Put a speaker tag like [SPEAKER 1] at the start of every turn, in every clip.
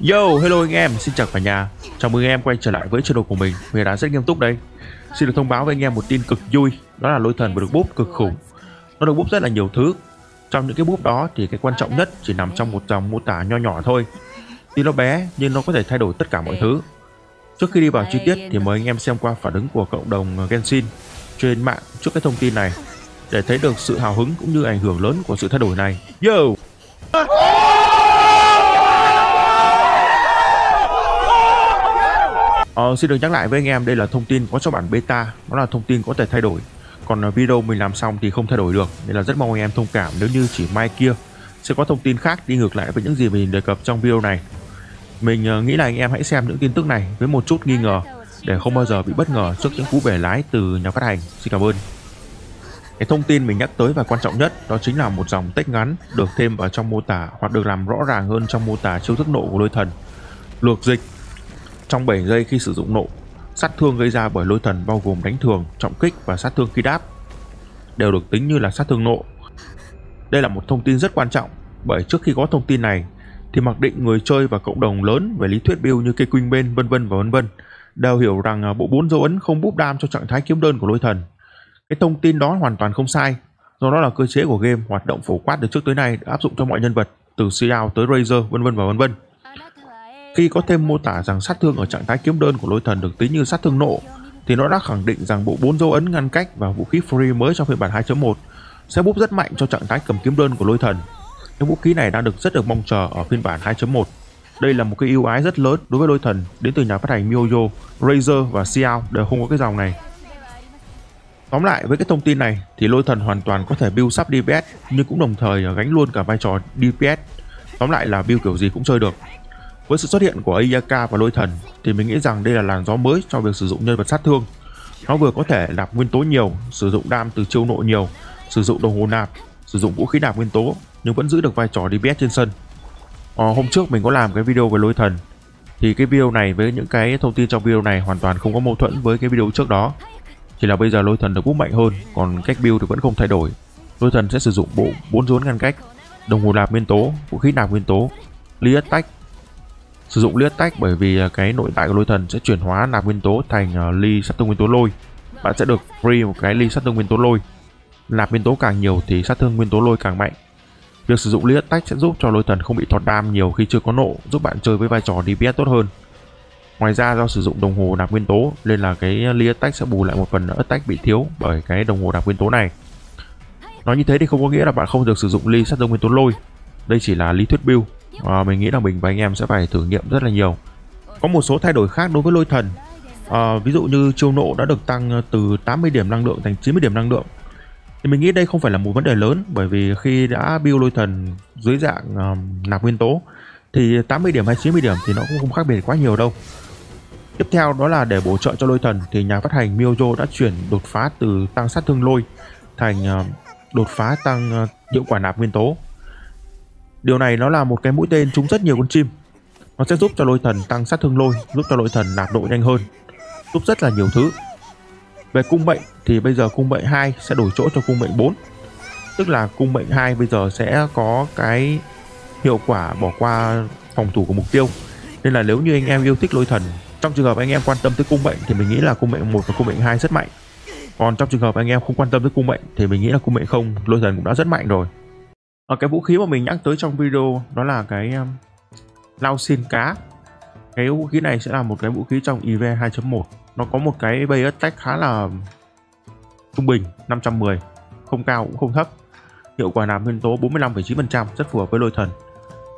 [SPEAKER 1] Yo, hello anh em, xin chào cả nhà. Chào mừng anh em quay trở lại với channel của mình. Mình đã rất nghiêm túc đây. Xin được thông báo với anh em một tin cực vui Đó là lôi thần vừa được búp cực khủng. Nó được búp rất là nhiều thứ. Trong những cái búp đó thì cái quan trọng nhất chỉ nằm trong một dòng mô tả nho nhỏ thôi. Tuy nó bé nhưng nó có thể thay đổi tất cả mọi thứ. Trước khi đi vào chi tiết thì mời anh em xem qua phản ứng của cộng đồng Genshin trên mạng trước cái thông tin này để thấy được sự hào hứng cũng như ảnh hưởng lớn của sự thay đổi này. Yo! Ờ, xin được nhắc lại với anh em đây là thông tin có cho bản beta nó là thông tin có thể thay đổi. Còn ờ, video mình làm xong thì không thay đổi được nên là rất mong anh em thông cảm nếu như chỉ mai kia sẽ có thông tin khác đi ngược lại với những gì mình đề cập trong video này. Mình ờ, nghĩ là anh em hãy xem những tin tức này với một chút nghi ngờ để không bao giờ bị bất ngờ trước những cú bẻ lái từ nhà phát hành. Xin cảm ơn. Cái thông tin mình nhắc tới và quan trọng nhất đó chính là một dòng text ngắn được thêm vào trong mô tả hoặc được làm rõ ràng hơn trong mô tả chiêu thức nộ của lôi thần. Lược dịch trong 7 giây khi sử dụng nộ, sát thương gây ra bởi lôi thần bao gồm đánh thường, trọng kích và sát thương khi đáp đều được tính như là sát thương nộ. Đây là một thông tin rất quan trọng bởi trước khi có thông tin này thì mặc định người chơi và cộng đồng lớn về lý thuyết build như cây queen bên vân vân và vân vân đều hiểu rằng à, bộ bốn dấu ấn không búp đam cho trạng thái kiếm đơn của lôi thần. Cái thông tin đó hoàn toàn không sai, do đó là cơ chế của game hoạt động phổ quát từ trước tới nay áp dụng cho mọi nhân vật từ Seal tới Razor vân vân và vân vân. Khi có thêm mô tả rằng sát thương ở trạng thái kiếm đơn của lôi thần được tính như sát thương nộ, thì nó đã khẳng định rằng bộ bốn dấu ấn ngăn cách và vũ khí free mới trong phiên bản 2.1 sẽ búp rất mạnh cho trạng thái cầm kiếm đơn của lôi thần. Những vũ khí này đang được rất được mong chờ ở phiên bản 2.1. Đây là một cái ưu ái rất lớn đối với lôi thần đến từ nhà phát hành Miyoyo, Razer và Xiao đều không có cái dòng này. Tóm lại với cái thông tin này thì lôi thần hoàn toàn có thể build sắp DPS nhưng cũng đồng thời gánh luôn cả vai trò DPS. Tóm lại là build kiểu gì cũng chơi được. Với sự xuất hiện của Ayaka và Lôi Thần thì mình nghĩ rằng đây là làn gió mới cho việc sử dụng nhân vật sát thương. Nó vừa có thể nạp nguyên tố nhiều, sử dụng đam từ chiêu nội nhiều, sử dụng đồng hồ nạp, sử dụng vũ khí nạp nguyên tố nhưng vẫn giữ được vai trò DPS trên sân. À, hôm trước mình có làm cái video về Lôi Thần thì cái video này với những cái thông tin trong video này hoàn toàn không có mâu thuẫn với cái video trước đó. Chỉ là bây giờ Lôi Thần được bút mạnh hơn, còn cách build thì vẫn không thay đổi. Lôi Thần sẽ sử dụng bộ bốn rốn ngăn cách, đồng hồ nạp nguyên tố, vũ khí nạp nguyên tố, ly attack sử dụng liệt tách bởi vì à, cái nội tại của lôi thần sẽ chuyển hóa nạp nguyên tố thành à, ly sát thương nguyên tố lôi. Bạn sẽ được free một cái ly sát thương nguyên tố lôi. Nạp nguyên tố càng nhiều thì sát thương nguyên tố lôi càng mạnh. Việc sử dụng liệt tách sẽ giúp cho lôi thần không bị thọt đam nhiều khi chưa có nộ, giúp bạn chơi với vai trò DPS tốt hơn. Ngoài ra, do sử dụng đồng hồ nạp nguyên tố nên là cái ly attack sẽ bù lại một phần attack bị thiếu bởi cái đồng hồ nạp nguyên tố này. Nói như thế thì không có nghĩa là bạn không được sử dụng ly sát thương nguyên tố lôi. Đây chỉ là lý thuyết build à, mình nghĩ là mình và anh em sẽ phải thử nghiệm rất là nhiều. Có một số thay đổi khác đối với lôi thần. À, ví dụ như chiêu nộ đã được tăng từ 80 điểm năng lượng thành 90 điểm năng lượng. Thì mình nghĩ đây không phải là một vấn đề lớn bởi vì khi đã build lôi thần dưới dạng uh, nạp nguyên tố thì 80 điểm hay 90 điểm thì nó cũng không khác biệt quá nhiều đâu. Tiếp theo đó là để bổ trợ cho lôi thần thì nhà phát hành Miojo đã chuyển đột phá từ tăng sát thương lôi thành uh, đột phá tăng uh, hiệu quả nạp nguyên tố. Điều này nó là một cái mũi tên trúng rất nhiều con chim. Nó sẽ giúp cho lôi thần tăng sát thương lôi, giúp cho lôi thần nạp độ nhanh hơn, giúp rất là nhiều thứ. Về cung mệnh thì bây giờ cung mệnh 2 sẽ đổi chỗ cho cung mệnh 4. Tức là cung mệnh 2 bây giờ sẽ có cái hiệu quả bỏ qua phòng thủ của mục tiêu. Nên là nếu như anh em yêu thích lôi thần, trong trường hợp anh em quan tâm tới cung mệnh thì mình nghĩ là cung mệnh 1 và cung mệnh 2 rất mạnh. Còn trong trường hợp anh em không quan tâm tới cung mệnh thì mình nghĩ là cung mệnh không, lôi thần cũng đã rất mạnh rồi ở cái vũ khí mà mình nhắc tới trong video đó là cái um, lao xin cá. Cái vũ khí này sẽ là một cái vũ khí trong EV 2.1 nó có một cái base attack khá là trung bình 510 không cao cũng không thấp. Hiệu quả làm nguyên tố 45,9% rất phù hợp với lôi thần.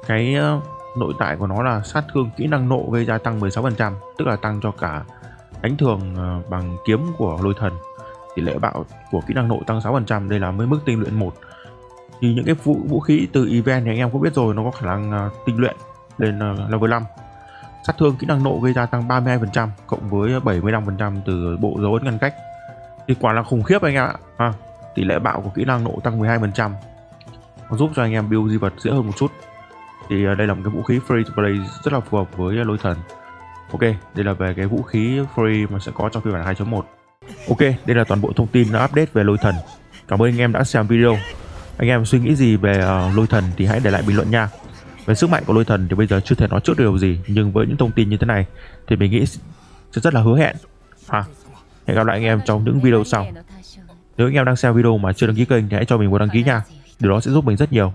[SPEAKER 1] Cái uh, nội tại của nó là sát thương kỹ năng nộ gây ra tăng 16% tức là tăng cho cả đánh thường uh, bằng kiếm của lôi thần. Tỷ lệ bạo của kỹ năng nộ tăng 6% đây là mới mức tinh luyện 1 thì những cái vũ, vũ khí từ event thì anh em cũng biết rồi nó có khả năng uh, tinh luyện lên uh, level 5 sát thương kỹ năng nộ gây ra tăng 32% cộng với 75% từ bộ dấu ấn ngăn cách. Thì quả là khủng khiếp anh em ạ. À, tỷ lệ bạo của kỹ năng nộ tăng 12% nó giúp cho anh em build di vật dễ hơn một chút. Thì uh, đây là một cái vũ khí free to play rất là phù hợp với lôi thần. Ok đây là về cái vũ khí free mà sẽ có trong phiên bản 2.1 ok đây là toàn bộ thông tin update về lôi thần. Cảm ơn anh em đã xem video anh em suy nghĩ gì về uh, lôi thần thì hãy để lại bình luận nha. Về sức mạnh của lôi thần thì bây giờ chưa thể nói trước được điều gì nhưng với những thông tin như thế này thì mình nghĩ sẽ rất là hứa hẹn. Ha hẹn gặp lại anh em trong những video sau. Nếu anh em đang xem video mà chưa đăng ký kênh thì hãy cho mình một đăng ký nha. Điều đó sẽ giúp mình rất nhiều.